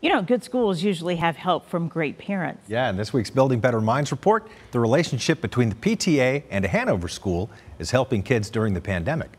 You know, good schools usually have help from great parents. Yeah, in this week's Building Better Minds report, the relationship between the PTA and a Hanover school is helping kids during the pandemic.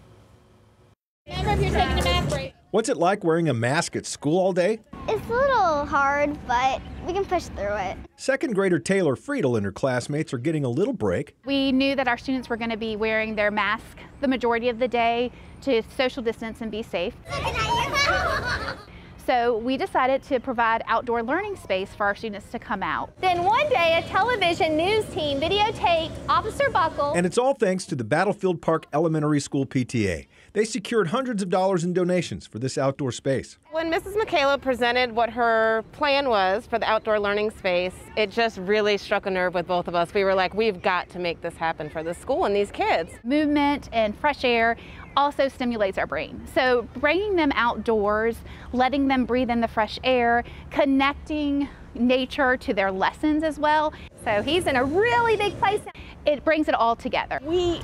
What's it like wearing a mask at school all day? It's a little hard, but we can push through it. Second grader Taylor Friedel and her classmates are getting a little break. We knew that our students were going to be wearing their mask the majority of the day to social distance and be safe. So we decided to provide outdoor learning space for our students to come out. Then one day, a television news team videotaped Officer Buckle. And it's all thanks to the Battlefield Park Elementary School PTA. They secured hundreds of dollars in donations for this outdoor space. When Mrs. Michaela presented what her plan was for the outdoor learning space, it just really struck a nerve with both of us. We were like, we've got to make this happen for the school and these kids. Movement and fresh air also stimulates our brain. So bringing them outdoors, letting them breathe in the fresh air, connecting nature to their lessons as well. So he's in a really big place. It brings it all together. We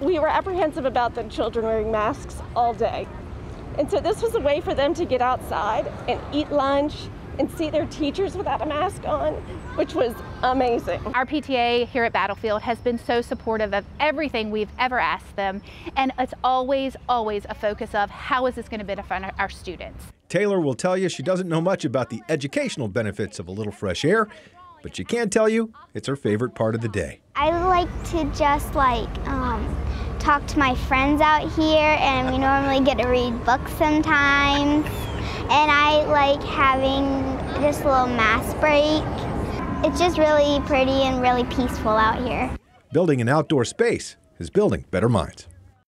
we were apprehensive about the children wearing masks all day. And so this was a way for them to get outside and eat lunch and see their teachers without a mask on, which was amazing. Our PTA here at Battlefield has been so supportive of everything we've ever asked them, and it's always, always a focus of how is this going to benefit our students. Taylor will tell you she doesn't know much about the educational benefits of a little fresh air, but she can tell you it's her favorite part of the day. I like to just like um, talk to my friends out here, and we normally get to read books sometimes. And I like having a little mass break. It's just really pretty and really peaceful out here. Building an outdoor space is building better minds.